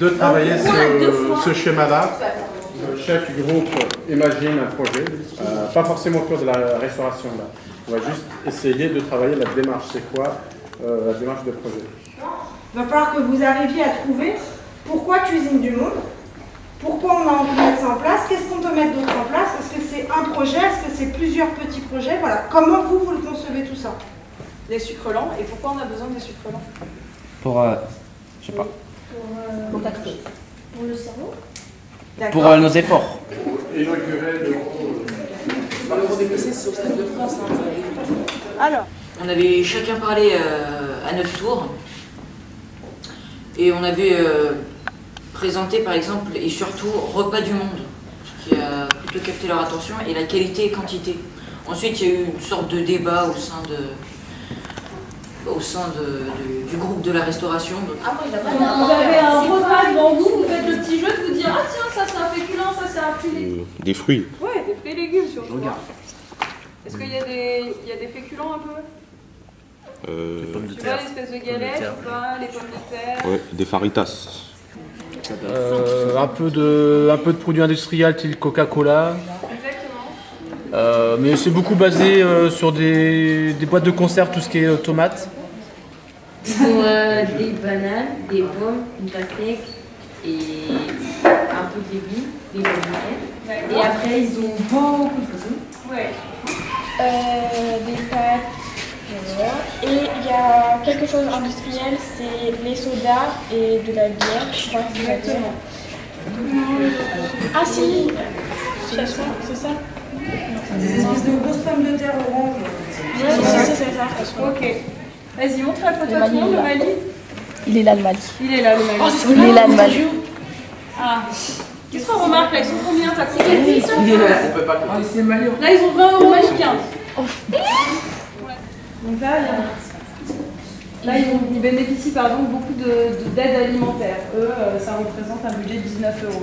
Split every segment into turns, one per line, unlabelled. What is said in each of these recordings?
De travailler ce, ce schéma-là, le chef du groupe imagine un projet, euh, pas forcément autour de la restauration là. On va juste essayer de travailler la démarche. C'est quoi euh, la démarche de projet?
Il va falloir que vous arriviez à trouver pourquoi Cuisine du Monde, pourquoi on a envie de mettre ça en place, qu'est-ce qu'on peut mettre d'autre en place, est-ce que c'est un projet, est-ce que c'est plusieurs petits projets, voilà. Comment vous, vous le concevez tout ça?
Les sucres lents. Et pourquoi on a besoin des sucres lents?
Pour, euh, je sais pas,
Pour le cerveau
pour euh, nos efforts.
Le
Alors,
On avait chacun parlé euh, à notre tour. Et on avait euh, présenté par exemple et surtout Repas du Monde, ce qui a plutôt capté leur attention, et la qualité et quantité. Ensuite, il y a eu une sorte de débat au sein de au sein de- de- du groupe de la restauration. Donc,
Vous avez un repas devant vous, vous faites le petit jeu de vous dire Ah tiens, ça c'est un féculent, ça c'est un filet.
Des fruits.
Ouais, des fruits et légumes surtout. Est-ce qu'il y, a des- il y a des féculents un peu?
Euh,
Tu vois l'espèce de galette ou pas Les pommes de terre
ouais, des faritas.
Euh, un, peu de, un peu de produits industriels tels Coca-Cola.
Exactement.
Euh, mais c'est beaucoup basé euh, sur des, des boîtes de conserve, tout ce qui est euh, tomates.
Pour euh, des bananes, des pommes, une pastèque et un peu de légumes, des pommes de. Et après, ils ont beaucoup de poissons.
Ouais.
Euh, des pâtes. voilà. Et il y a quelque chose d'industriel, c'est les sodas et de la bière. Je crois que c'est bière. Ah si C'est ça, c'est ça
des espèces de grosses pommes de terre orange.
C'est c'est ça.
Ok. Vas-y, montre la photo à tout le monde, le Mali.
Il est là le Mali.
Il est là, le Mali.
Il est là le Mali.
Ah. Qu'est-ce qu'on remarque là Ils sont combien t'as combien Là, ils ont 20 euros chacun. Donc là, il y a- là ils, ont- ils bénéficient par exemple beaucoup de- de- d'aide alimentaire. Eux, euh, ça représente un budget de 19 euros.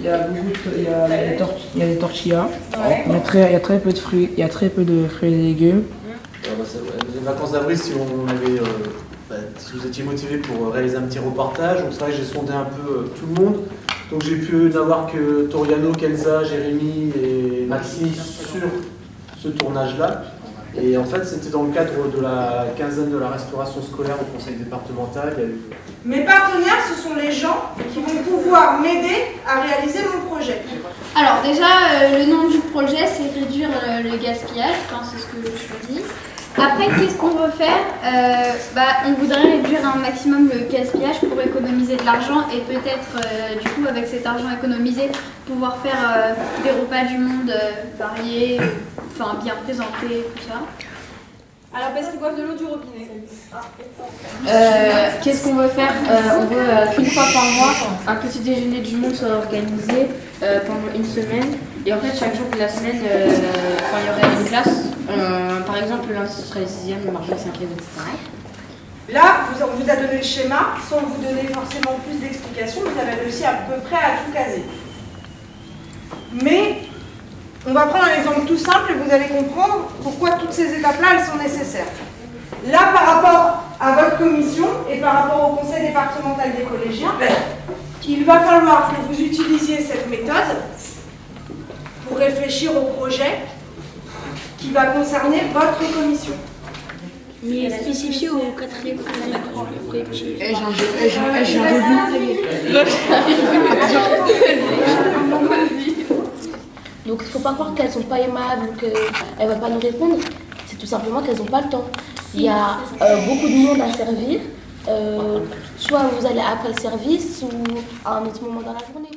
Il y a beaucoup de, il y a, il des tor- il y a des tortillas.
Ouais.
Il y a très, il y a très peu de fruits, il y a très peu de fruits et légumes.
Euh, bah, ça- Les vacances d'avril, si on avait, euh, bah, si vous étiez motivé pour euh, réaliser un petit reportage, donc c'est vrai que j'ai sondé un peu euh, tout le monde. Donc j'ai pu n'avoir que Toriano, Kenza, Jérémy et Maxime sur ce tournage-là. Et en fait, c'était dans le cadre de la quinzaine de la restauration scolaire au conseil départemental. Il y a eu
Mes partenaires, ce sont les gens qui vont pouvoir m'aider à réaliser mon projet.
Alors déjà, euh, le nom du projet, c'est réduire euh, le gaspillage, enfin, c'est ce que je choisis. Après, qu'est-ce qu'on veut faire Euh, bah, On voudrait réduire un maximum le gaspillage pour économiser de l'argent et peut-être, euh, du coup, avec cet argent économisé, pouvoir faire euh, des repas du monde variés, enfin bien présentés, tout ça.
Alors, parce qu'ils boivent de l'eau du robinet.
Euh, Qu'est-ce qu'on veut faire Euh, On veut euh, qu'une fois par mois, un petit déjeuner du monde soit organisé pendant une semaine. Et en fait, chaque jour de la semaine, il y aurait une classe. Euh, par exemple, le lundi, ce serait le 6e, le mardi, le 5e, etc.
Là, vous- on vous a donné le schéma, sans vous donner forcément plus d'explications, vous avez réussi à peu près à tout caser. Mais on va prendre un exemple tout simple et vous allez comprendre pourquoi toutes ces étapes-là, elles sont nécessaires. Là, par rapport à votre commission et par rapport au conseil départemental des collégiens, il va falloir que vous utilisiez cette méthode pour réfléchir au projet qui va concerner votre commission.
Mais spécifié au quatrième Donc il faut pas croire qu'elles sont pas aimables ou qu'elles ne veulent pas nous répondre. C'est tout simplement qu'elles n'ont pas le temps. Il y a euh, beaucoup de monde à servir. Euh, soit vous allez après le service ou à un autre moment dans la journée.